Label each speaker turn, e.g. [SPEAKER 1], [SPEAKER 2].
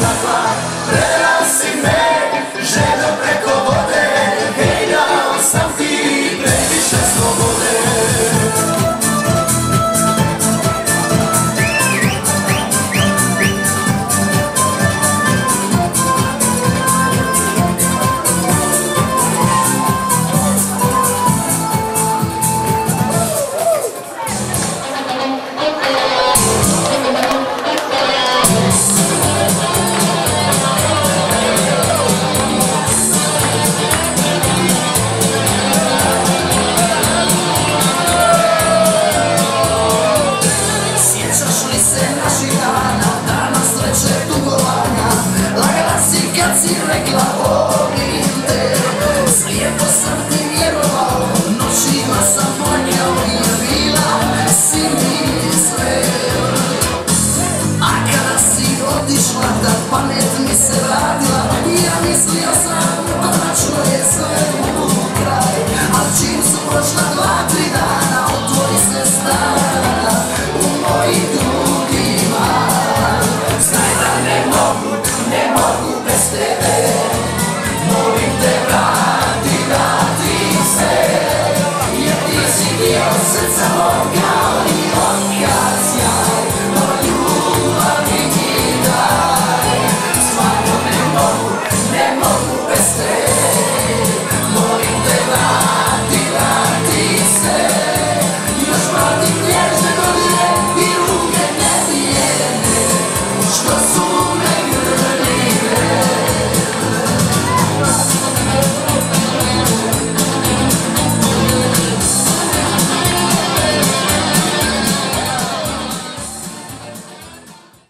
[SPEAKER 1] la gloire. si rekla volim te Slijepo sam ti vjerovao, noćima sam ponjao I bila si mi sve A kada si otišla, da pamet mi se radila Ja mislila